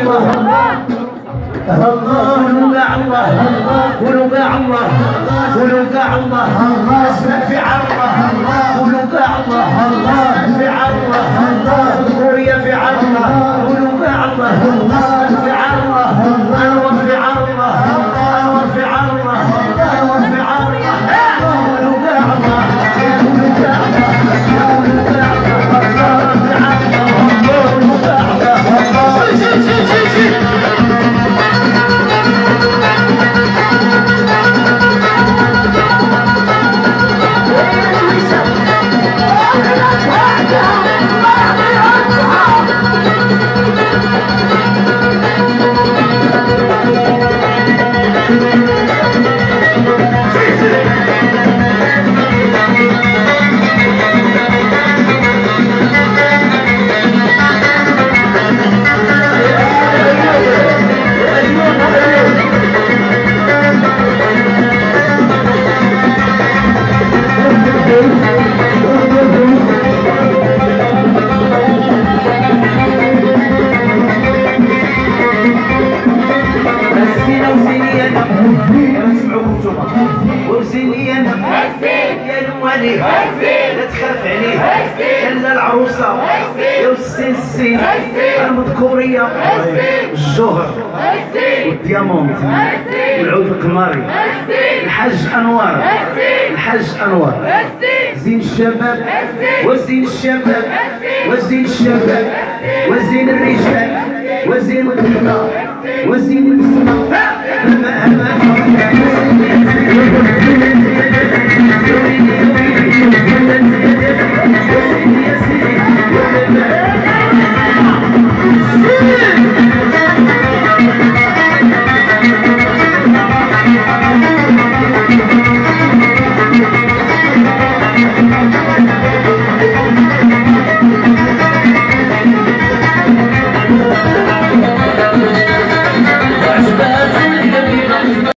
الله قولوا يا الله يا الله في الله مسينا وزيني أنا اسمعوا أنتم وزيني أنا يا الوالي لا تخاف عليه. يا العروسه يا السين السين المذكوريه الجوهر. والديامونت. والعود القماري. الحاج أنوار. الحاج أنوار. زين الشباب. وزين الشباب. وزين الشباب. وزين الرجال. وزين We'll see you next.